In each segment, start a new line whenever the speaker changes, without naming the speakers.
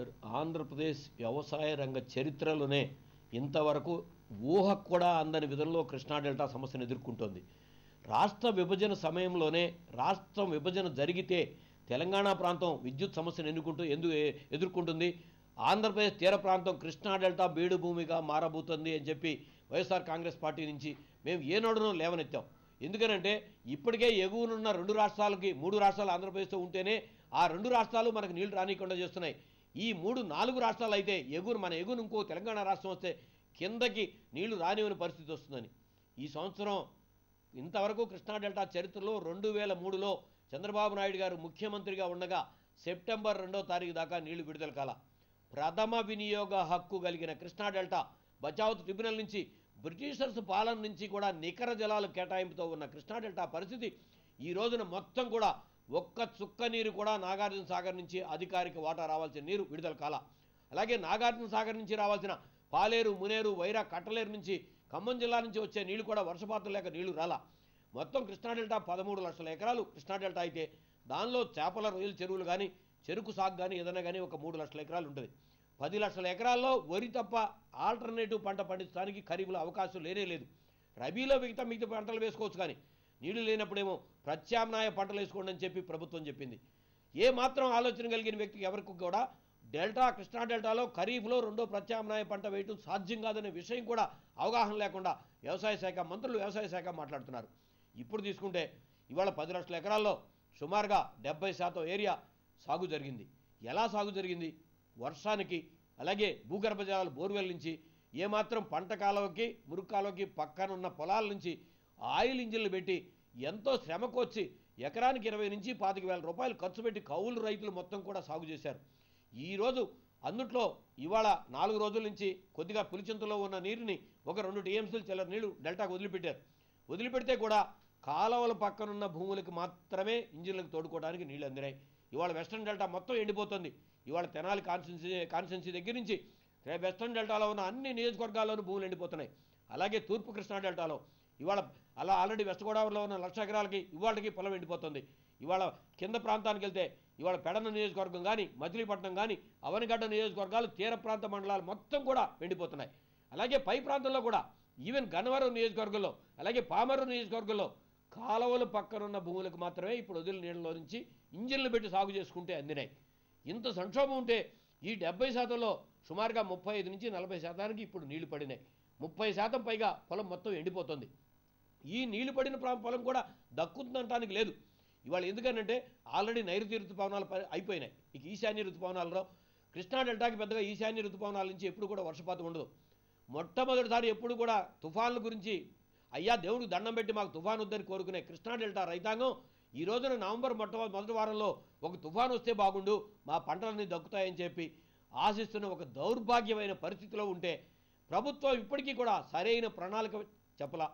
Sir Andhra Pradesh వ్యవసాయ రంగ చరిత్రలోనే ఇంతవరకు ఊహకు కూడా అందని విధంలో కృష్ణా డెల్టా సమస్యను ఎదుర్కొంటోంది. రాష్ట్ర విభజన సమయంలోనే రాష్ట్రం విభజన జరిగితే తెలంగాణ ప్రాంతం విద్యుత్ సమస్యను ఎన్నుకుంటూ ఎందుకు ఎదుర్కొంటుంది? ఆంధ్రప్రదేశ్ తీర ప్రాంతం కృష్ణా డెల్టా బీడు భూమిగా మారబోతుంది అని చెప్పి వైఎస్ఆర్ కాంగ్రెస్ పార్టీ నుంచి మేము ఏనాడునో లేవనెత్తాం. ఎందుకనంటే ఇప్పటికే ఎగువనున్న రెండు రాష్ట్రాలకి మూడు రాష్ట్రాలు ఆంధ్రప్రదేశ్తో ఉంటేనే ఆ రెండు రాష్ట్రాలు మనకు నీళ్ళు రానికుండా చేస్తున్నాయి. ఈ మూడు నాలుగు రాష్ట్రాలు అయితే ఎగురు మన ఎగురు ఇంకో తెలంగాణ రాష్ట్రం వస్తే కిందకి నీళ్ళు రానివని పరిస్థితి వస్తుందని. ఈ సంవత్సరం ఇంతవరకు కృష్ణా డెల్టా చరిత్రలో రెండు వేల మూడులో చంద్రబాబు నాయుడు గారు ముఖ్యమంత్రిగా ఉండగా సెప్టెంబర్ రెండో తారీఖు దాకా నీళ్ళు విడుదల కాల. ప్రథమ వినియోగ హక్కు కలిగిన కృష్ణా డెల్టా బచావత్ ట్రిబ్యునల్ నుంచి బ్రిటిషర్స్ పాలన నుంచి కూడా నికర జలాలు కేటాయింపుతో ఉన్న కృష్ణా డెల్టా పరిస్థితి ఈ రోజున మొత్తం కూడా ఒక్క చుక్క నీరు కూడా నాగార్జున సాగర్ నుంచి అధికారిక వాటా రావాల్సిన నీరు విడుదల కాల. అలాగే నాగార్జున సాగర్ నుంచి రావాల్సిన పాలేరు మునేరు వైరా కట్టలేరు నుంచి ఖమ్మం జిల్లా నుంచి వచ్చే నీళ్ళు కూడా వర్షపాతం లేక నీళ్ళు రాలా. మొత్తం కృష్ణా డెల్టా పదమూడు లక్షల ఎకరాలు కృష్ణా డెల్టా అయితే దానిలో చేపల రొయ్యల చెరువులు కానీ చెరుకు సాగు కానీ ఏదైనా కానీ ఒక మూడు లక్షల ఎకరాలు ఉంటుంది. పది లక్షల ఎకరాల్లో వరి తప్ప ఆల్టర్నేటివ్ పంట పండించడానికి ఖరీఫ్లో అవకాశం లేనే లేదు. రబీలో మిగతా మిగతా పంటలు వేసుకోవచ్చు కానీ నీళ్ళు లేనప్పుడేమో ప్రత్యామ్నాయ పంటలు వేసుకోండి అని చెప్పి ప్రభుత్వం చెప్పింది. ఏ మాత్రం ఆలోచన కలిగిన వ్యక్తికి ఎవరికి కూడా డెల్టా కృష్ణా డెల్టాలో ఖరీఫ్లో రెండో ప్రత్యామ్నాయ పంట వేయటం సాధ్యం కాదనే విషయం కూడా అవగాహన లేకుండా వ్యవసాయ శాఖ మంత్రులు వ్యవసాయ శాఖ మాట్లాడుతున్నారు. ఇప్పుడు తీసుకుంటే ఇవాళ పది లక్షల ఎకరాల్లో సుమారుగా డెబ్బై శాతం ఏరియా సాగు జరిగింది. ఎలా సాగు జరిగింది? వర్షానికి అలాగే భూగర్భ జలాలు బోర్వెల్ నుంచి ఏమాత్రం పంట కాలువకి మురుగు కాలువకి పక్కన ఉన్న పొలాల నుంచి ఆయిల్ ఇంజిన్లు పెట్టి ఎంతో శ్రమకొచ్చి ఎకరానికి ఇరవై నుంచి పాతిక వేల రూపాయలు ఖర్చు పెట్టి కౌలు రైతులు మొత్తం కూడా సాగు చేశారు. ఈరోజు అందుట్లో ఇవాళ నాలుగు రోజుల నుంచి కొద్దిగా పులిచింతలో ఉన్న నీరుని ఒక రెండు టీఎంసీలు చిల్లర నీళ్ళు డెల్టాకు వదిలిపెట్టారు. వదిలిపెడితే కూడా కాలువల పక్కనున్న భూములకు మాత్రమే ఇంజిన్లకు తోడుకోవడానికి నీళ్ళు అందినాయి. ఇవాళ వెస్ట్రన్ డెల్టా మొత్తం ఎండిపోతుంది. ఇవాళ తెనాలి కాన్స్టెన్సీ కాన్స్టెన్సీ దగ్గర నుంచి వెస్ట్రన్ డెల్టాలో ఉన్న అన్ని నియోజకవర్గాల్లోనూ భూములు ఎండిపోతున్నాయి. అలాగే తూర్పు కృష్ణా డెల్టాలో ఇవాళ అలా ఆల్రెడీ వెస్ట్ గోదావరిలో ఉన్న లక్ష ఎకరాలకి ఇవాళకి పొలం ఎండిపోతుంది. ఇవాళ కింద ప్రాంతానికి వెళ్తే ఇవాళ పెడన నియోజకవర్గం కానీ మచిలీపట్నం కానీ అవనిగడ్డ నియోజకవర్గాలు తీర ప్రాంత మండలాలు మొత్తం కూడా ఎండిపోతున్నాయి. అలాగే పై ప్రాంతంలో కూడా ఈవెన్ గన్నవరం నియోజకవర్గంలో అలాగే పామరు నియోజకవర్గంలో కాలువలు పక్కనున్న భూములకు మాత్రమే ఇప్పుడు వదిలి నీళ్ళలో నుంచి ఇంజిన్లు పెట్టి సాగు చేసుకుంటే అందినాయి. ఇంత సంక్షోభం ఉంటే ఈ డెబ్బై శాతంలో సుమారుగా ముప్పై ఐదు నుంచి నలభై శాతానికి ఇప్పుడు నీళ్ళు పడినాయి. ముప్పై శాతం పైగా పొలం మొత్తం ఎండిపోతుంది. ఈ నీళ్ళు పడిన ప్రా- పొలం కూడా దక్కుందంటానికి లేదు. ఇవాళ ఎందుకనంటే ఆల్రెడీ నైరుతి ఋతుపవనాలు అయిపోయినాయి. ఇక ఈశాన్య ఋతుపవనాలలో కృష్ణా డెల్టాకి పెద్దగా ఈశాన్య ఋతుపవనాల నుంచి ఎప్పుడు కూడా వర్షపాతం ఉండదు. మొట్టమొదటిసారి ఎప్పుడు కూడా తుఫాన్ల గురించి అయ్యా దేవుడికి దండం పెట్టి మాకు తుఫాన్ వద్దని కోరుకునే కృష్ణా డెల్టా రైతాంగం ఈ రోజున నవంబర్ మొట్ట మొదటి వారంలో ఒక తుఫాన్ వస్తే బాగుండు మా పంటలన్నీ దక్కుతాయని చెప్పి ఆశిస్తున్న ఒక దౌర్భాగ్యమైన పరిస్థితిలో ఉంటే ప్రభుత్వం ఇప్పటికీ కూడా సరైన ప్రణాళిక చెప్పలా.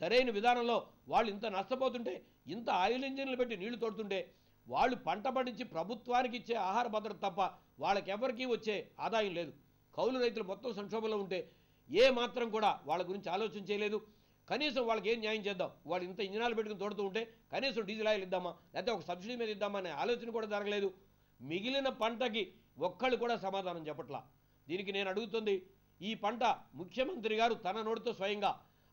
సరైన విధానంలో వాళ్ళు ఇంత నష్టపోతుంటే ఇంత ఆయిల్ ఇంజిన్లు పెట్టి నీళ్ళు తోడుతుంటే వాళ్ళు పంట పండించి ప్రభుత్వానికి ఇచ్చే ఆహార భద్రత తప్ప వాళ్ళకెవరికీ వచ్చే ఆదాయం లేదు. కౌలు రైతులు మొత్తం సంక్షోభంలో ఉంటే ఏ మాత్రం కూడా వాళ్ళ గురించి ఆలోచన చేయలేదు. కనీసం వాళ్ళకి ఏం న్యాయం చేద్దాం? వాళ్ళు ఇంత ఇంజనాలు పెట్టుకుని తోడుతూ ఉంటే కనీసం డీజిల్ ఆయిల్ ఇద్దామా? లేకపోతే ఒక సబ్సిడీ మీద ఇద్దామా అనే ఆలోచన కూడా జరగలేదు. మిగిలిన పంటకి ఒక్కళ్ళు కూడా సమాధానం చెప్పట్లా. దీనికి నేను అడుగుతుంది ఈ పంట ముఖ్యమంత్రి గారు తన నోటితో స్వయంగా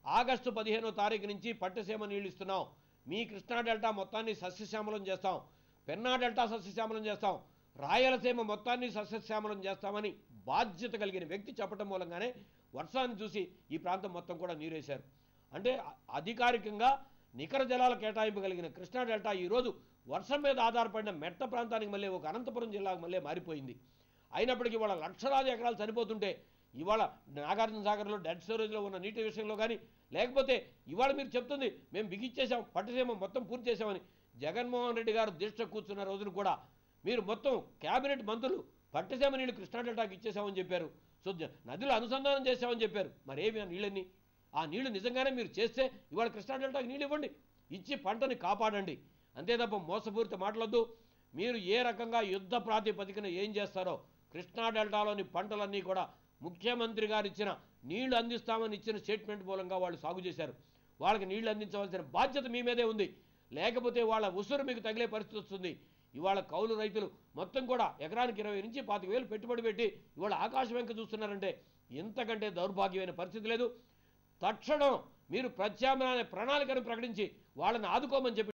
ఆగస్టు పదిహేనో తారీఖు నుంచి పట్టసీమ నీళ్ళు ఇస్తున్నాం. మీ కృష్ణా డెల్టా మొత్తాన్ని సస్యశ్యామలం చేస్తాం. పెన్నా డెల్టా సస్యశ్యామలం చేస్తాం. రాయలసీమ మొత్తాన్ని సస్యశ్యామలం చేస్తామని బాధ్యత కలిగిన వ్యక్తి చెప్పడం మూలంగానే వర్షాన్ని చూసి ఈ ప్రాంతం మొత్తం కూడా నీరేశారు. అంటే అధికారికంగా నికర జలాల కేటాయింపు కలిగిన కృష్ణా డెల్టా ఈరోజు వర్షం మీద ఆధారపడిన మెట్ట ప్రాంతానికి మళ్ళీ ఒక అనంతపురం జిల్లాకు మళ్ళీ మారిపోయింది. అయినప్పటికీ వాళ్ళ లక్షలాది ఎకరాలు చనిపోతుంటే ఇవాళ నాగార్జున సాగర్లో డెడ్ స్టోరేజ్లో ఉన్న నీటి విషయంలో కానీ లేకపోతే ఇవాళ మీరు చెప్తుంది మేము బిగిచ్చేసాం పట్టసీమ మొత్తం పూర్తి చేసామని జగన్మోహన్ రెడ్డి గారు దీక్ష కూర్చున్న రోజున కూడా మీరు మొత్తం కేబినెట్ మంత్రులు పట్టసీమ నీళ్ళు కృష్ణా డెల్టాకి ఇచ్చేసామని చెప్పారు. సో నదులు అనుసంధానం చేసామని చెప్పారు. మరేమి ఆ నీళ్ళని? ఆ నీళ్ళు నిజంగానే మీరు చేస్తే ఇవాళ కృష్ణా డెల్టాకి నీళ్ళు ఇవ్వండి. ఇచ్చి పంటని కాపాడండి. అంతే తప్ప మోసపూరిత మాటలొద్దు. మీరు ఏ రకంగా యుద్ధ ప్రాతిపదికన ఏం చేస్తారో కృష్ణా డెల్టాలోని పంటలన్నీ కూడా ముఖ్యమంత్రి గారు ఇచ్చిన నీళ్ళు అందిస్తామని ఇచ్చిన స్టేట్మెంట్ మూలంగా వాళ్ళు సాగు చేశారు. వాళ్ళకి నీళ్ళు అందించవలసిన బాధ్యత మీ మీదే ఉంది. లేకపోతే వాళ్ళ ఉసురు మీకు తగిలే పరిస్థితి వస్తుంది. ఇవాళ కౌలు రైతులు మొత్తం కూడా ఎకరానికి ఇరవై నుంచి పాతిక వేలు పెట్టుబడి పెట్టి ఇవాళ ఆకాశం వెంక చూస్తున్నారంటే ఇంతకంటే దౌర్భాగ్యమైన పరిస్థితి లేదు. తక్షణం మీరు ప్రత్యామ్నాయ ప్రణాళికను ప్రకటించి వాళ్ళని ఆదుకోమని చెప్పి